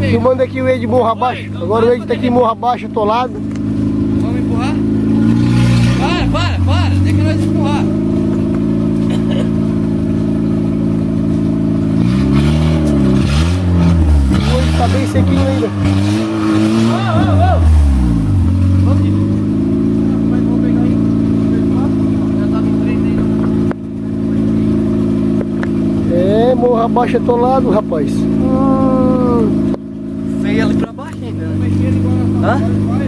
Filmando aqui o Ed morro abaixo. Agora o Ed tá aqui em morro abaixo, atolado. Vamos empurrar? Para, para, para. Deixa nós empurrar. O Ed tá bem sequinho ainda. Em três aí. É, morro abaixo atolado, rapaz. Hum. 啊？